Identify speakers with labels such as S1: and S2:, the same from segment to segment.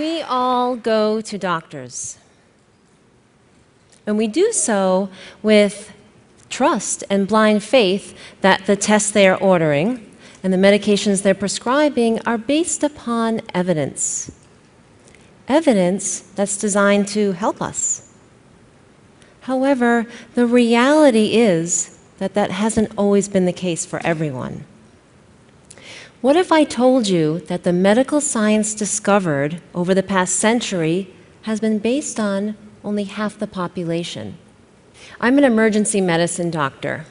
S1: We all go to doctors. And we do so with trust and blind faith that the tests they are ordering and the medications they're prescribing are based upon evidence. Evidence that's designed to help us. However, the reality is that that hasn't always been the case for everyone. What if I told you that the medical science discovered over the past century has been based on only half the population? I'm an emergency medicine doctor.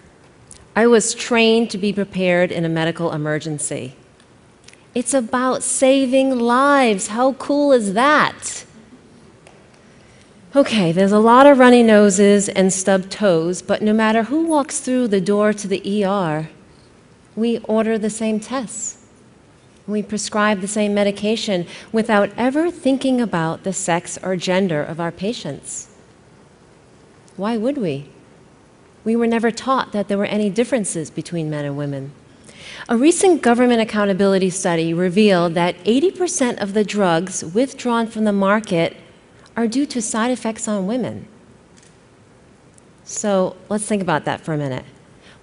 S1: I was trained to be prepared in a medical emergency. It's about saving lives. How cool is that? Okay, there's a lot of runny noses and stubbed toes, but no matter who walks through the door to the ER, we order the same tests. We prescribe the same medication without ever thinking about the sex or gender of our patients. Why would we? We were never taught that there were any differences between men and women. A recent government accountability study revealed that 80% of the drugs withdrawn from the market are due to side effects on women. So let's think about that for a minute.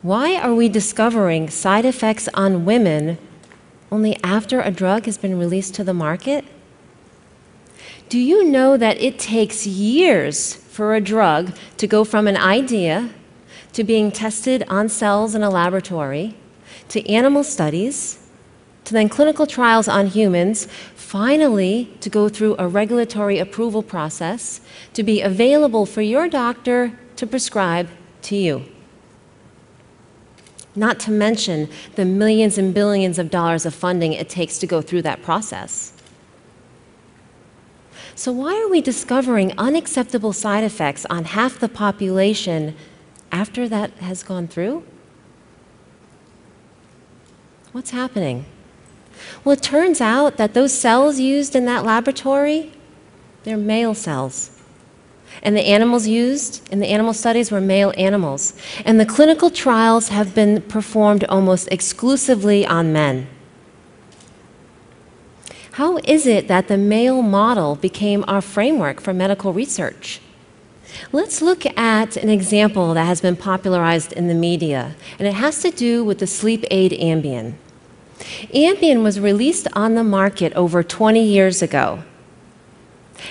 S1: Why are we discovering side effects on women only after a drug has been released to the market? Do you know that it takes years for a drug to go from an idea to being tested on cells in a laboratory to animal studies to then clinical trials on humans, finally to go through a regulatory approval process to be available for your doctor to prescribe to you? Not to mention the millions and billions of dollars of funding it takes to go through that process. So, why are we discovering unacceptable side effects on half the population after that has gone through? What's happening? Well, it turns out that those cells used in that laboratory, they're male cells. And the animals used in the animal studies were male animals. And the clinical trials have been performed almost exclusively on men. How is it that the male model became our framework for medical research? Let's look at an example that has been popularized in the media, and it has to do with the sleep aid Ambien. Ambien was released on the market over 20 years ago.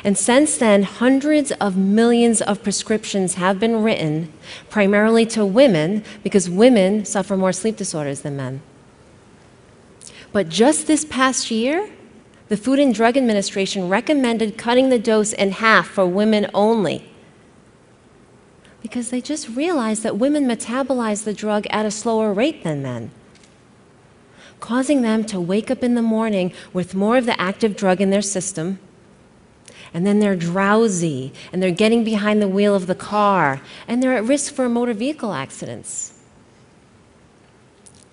S1: And since then, hundreds of millions of prescriptions have been written, primarily to women, because women suffer more sleep disorders than men. But just this past year, the Food and Drug Administration recommended cutting the dose in half for women only. Because they just realized that women metabolize the drug at a slower rate than men causing them to wake up in the morning with more of the active drug in their system. And then they're drowsy and they're getting behind the wheel of the car and they're at risk for motor vehicle accidents.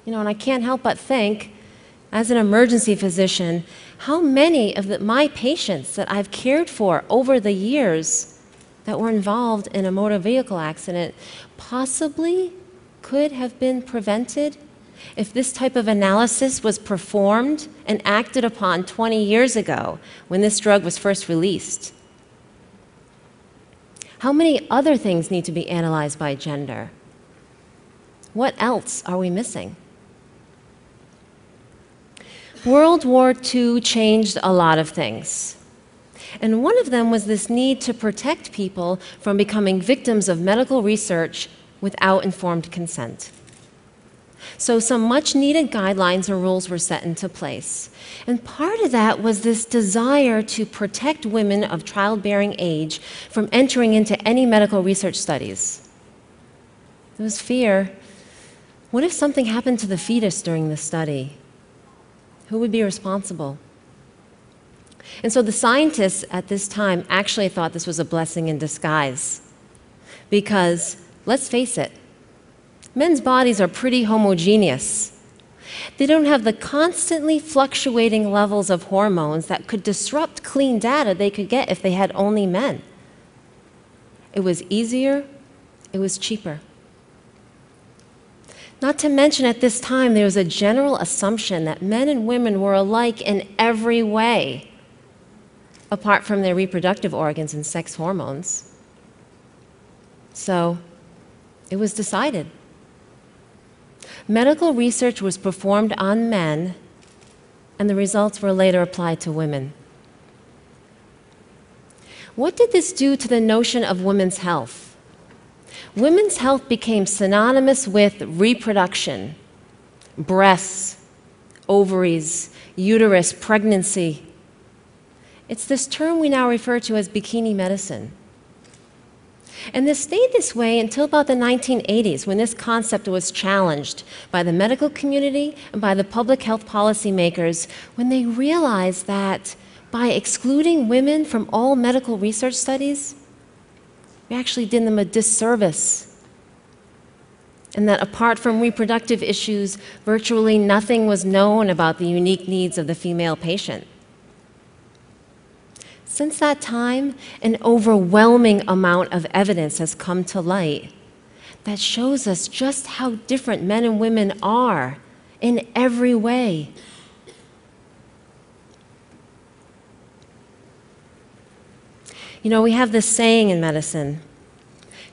S1: You know, and I can't help but think, as an emergency physician, how many of the, my patients that I've cared for over the years that were involved in a motor vehicle accident possibly could have been prevented if this type of analysis was performed and acted upon 20 years ago when this drug was first released? How many other things need to be analyzed by gender? What else are we missing? World War II changed a lot of things. And one of them was this need to protect people from becoming victims of medical research without informed consent. So, some much needed guidelines and rules were set into place. And part of that was this desire to protect women of childbearing age from entering into any medical research studies. There was fear what if something happened to the fetus during the study? Who would be responsible? And so the scientists at this time actually thought this was a blessing in disguise. Because, let's face it, men's bodies are pretty homogeneous. They don't have the constantly fluctuating levels of hormones that could disrupt clean data they could get if they had only men. It was easier, it was cheaper. Not to mention, at this time, there was a general assumption that men and women were alike in every way. apart from their reproductive organs and sex hormones. So it was decided. Medical research was performed on men, and the results were later applied to women. What did this do to the notion of women's health? Women's health became synonymous with reproduction, breasts, ovaries, uterus, pregnancy. It's this term we now refer to as bikini medicine. And this stayed this way until about the 1980s when this concept was challenged by the medical community and by the public health policymakers when they realized that by excluding women from all medical research studies, we actually did them a disservice. And that apart from reproductive issues, virtually nothing was known about the unique needs of the female patient. Since that time, an overwhelming amount of evidence has come to light that shows us just how different men and women are in every way. You know, we have this saying in medicine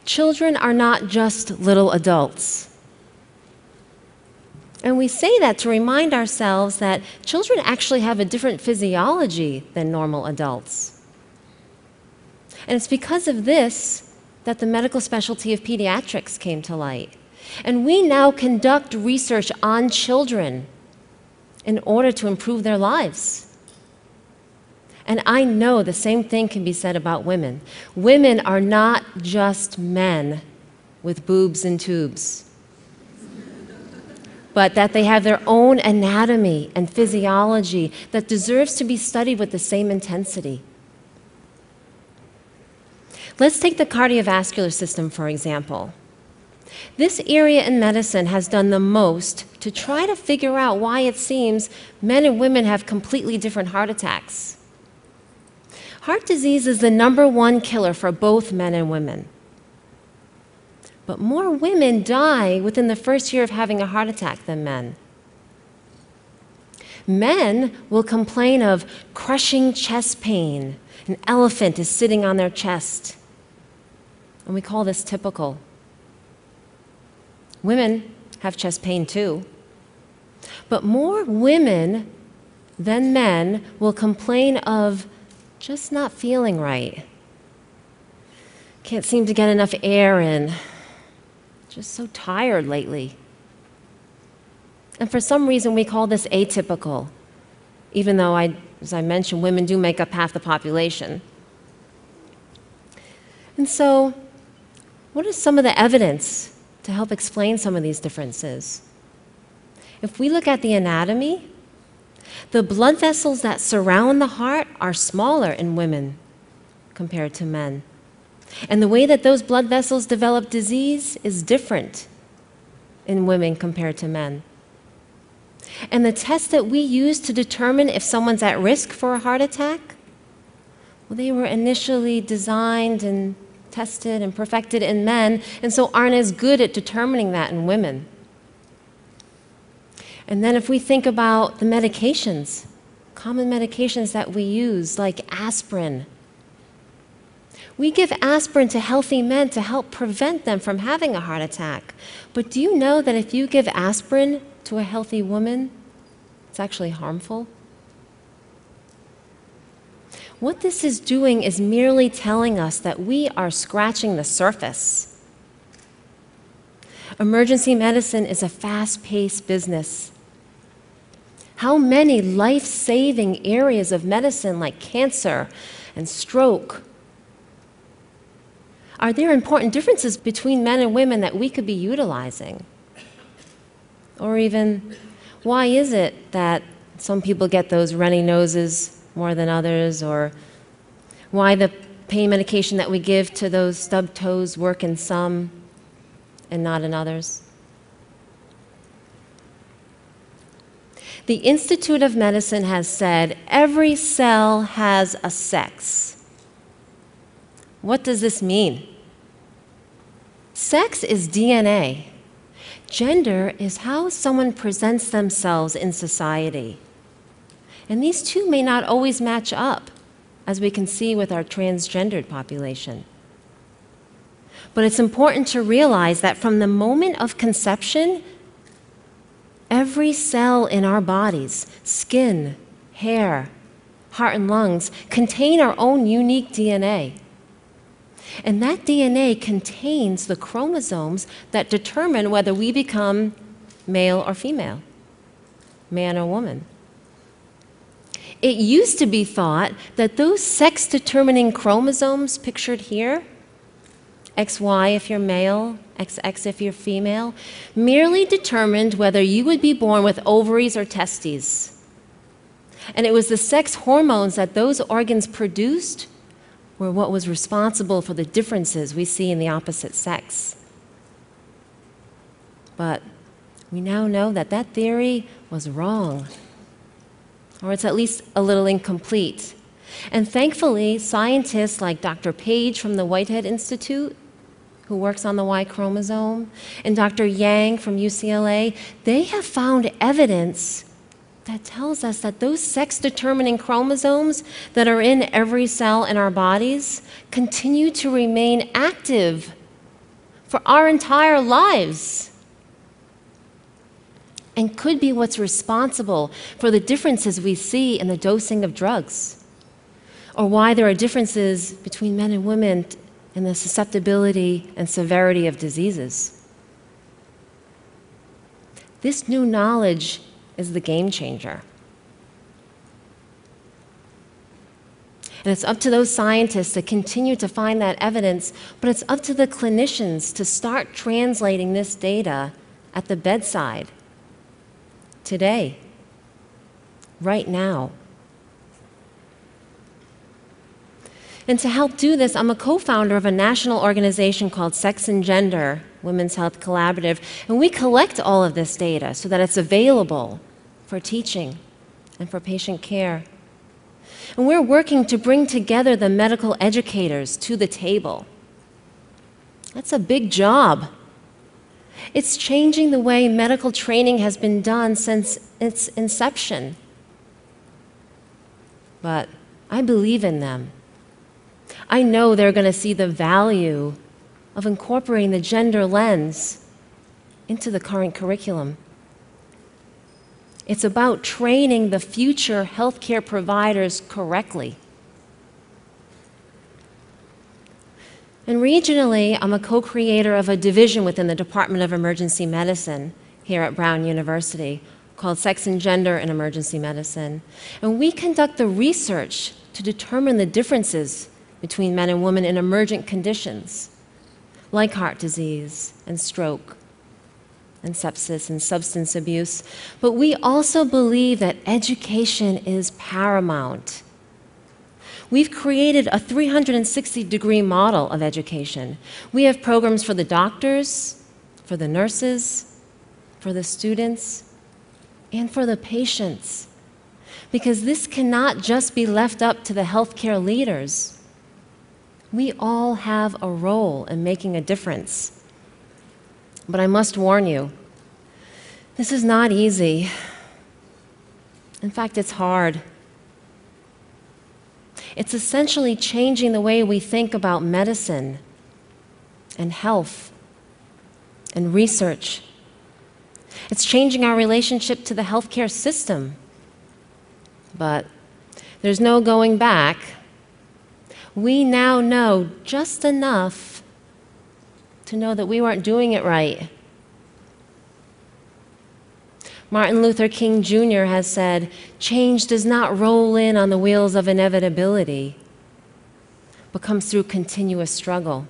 S1: children are not just little adults. And we say that to remind ourselves that children actually have a different physiology than normal adults. And it's because of this that the medical specialty of pediatrics came to light. And we now conduct research on children in order to improve their lives. And I know the same thing can be said about women. Women are not just men with boobs and tubes but that they have their own anatomy and physiology that deserves to be studied with the same intensity. Let's take the cardiovascular system, for example. This area in medicine has done the most to try to figure out why it seems men and women have completely different heart attacks. Heart disease is the number one killer for both men and women. But more women die within the first year of having a heart attack than men. Men will complain of crushing chest pain. An elephant is sitting on their chest. And we call this typical. Women have chest pain too. But more women than men will complain of just not feeling right. Can't seem to get enough air in just so tired lately. And for some reason, we call this atypical, even though, I, as I mentioned, women do make up half the population. And so, what is some of the evidence to help explain some of these differences? If we look at the anatomy, the blood vessels that surround the heart are smaller in women compared to men. And the way that those blood vessels develop disease is different in women compared to men. And the tests that we use to determine if someone's at risk for a heart attack, well, they were initially designed and tested and perfected in men, and so aren't as good at determining that in women. And then if we think about the medications, common medications that we use, like aspirin, we give aspirin to healthy men to help prevent them from having a heart attack. But do you know that if you give aspirin to a healthy woman, it's actually harmful? What this is doing is merely telling us that we are scratching the surface. Emergency medicine is a fast paced business. How many life saving areas of medicine, like cancer and stroke, are there important differences between men and women that we could be utilizing? Or even, why is it that some people get those runny noses more than others? Or why the pain medication that we give to those stubbed toes work in some and not in others? The Institute of Medicine has said every cell has a sex. What does this mean? Sex is DNA. Gender is how someone presents themselves in society. And these two may not always match up. as we can see with our transgendered population. But it's important to realize that from the moment of conception, every cell in our bodies, skin, hair, heart, and lungs, contain our own unique DNA. And that DNA contains the chromosomes that determine whether we become male or female, man or woman. It used to be thought that those sex determining chromosomes pictured here, XY if you're male, XX if you're female, merely determined whether you would be born with ovaries or testes. And it was the sex hormones that those organs produced were what was responsible for the differences we see in the opposite sex. But we now know that that theory was wrong, or it's at least a little incomplete. And thankfully, scientists like Dr. Page from the Whitehead Institute, who works on the Y chromosome, and Dr. Yang from UCLA, they have found evidence that tells us that those sex determining chromosomes that are in every cell in our bodies continue to remain active for our entire lives and could be what's responsible for the differences we see in the dosing of drugs or why there are differences between men and women in the susceptibility and severity of diseases. This new knowledge is the game changer. And it's up to those scientists to continue to find that evidence, but it's up to the clinicians to start translating this data at the bedside today, right now. And to help do this, I'm a co founder of a national organization called Sex and Gender Women's Health Collaborative, and we collect all of this data so that it's available for teaching and for patient care. And we're working to bring together the medical educators to the table. That's a big job. It's changing the way medical training has been done since its inception. But I believe in them. I know they're going to see the value of incorporating the gender lens into the current curriculum. It's about training the future healthcare providers correctly. And regionally, I'm a co creator of a division within the Department of Emergency Medicine here at Brown University called Sex and Gender in Emergency Medicine. And we conduct the research to determine the differences between men and women in emergent conditions like heart disease and stroke and sepsis and substance abuse, but we also believe that education is paramount. We've created a 360 degree model of education. We have programs for the doctors, for the nurses, for the students, and for the patients. Because this cannot just be left up to the healthcare leaders. We all have a role in making a difference. But I must warn you, this is not easy. In fact, it's hard. It's essentially changing the way we think about medicine and health and research. It's changing our relationship to the healthcare system. But there's no going back. We now know just enough to know that we weren't doing it right. Martin Luther King Jr. has said, change does not roll in on the wheels of inevitability, but comes through continuous struggle.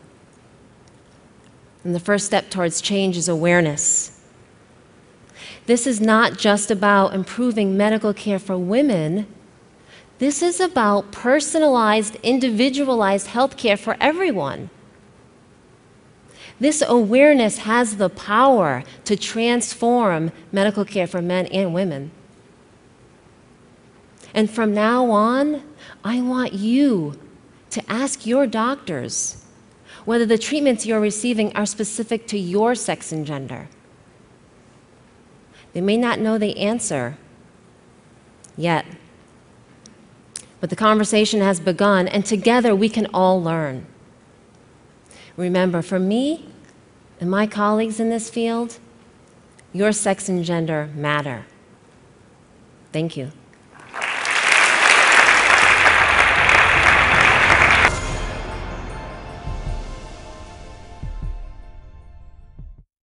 S1: And the first step towards change is awareness. This is not just about improving medical care for women. This is about personalized, individualized health care for everyone. This awareness has the power to transform medical care for men and women. And from now on, I want you to ask your doctors whether the treatments you're receiving are specific to your sex and gender. They may not know the answer yet, But the conversation has begun, and together we can all learn. Remember, for me and my colleagues in this field, your sex and gender matter. Thank you.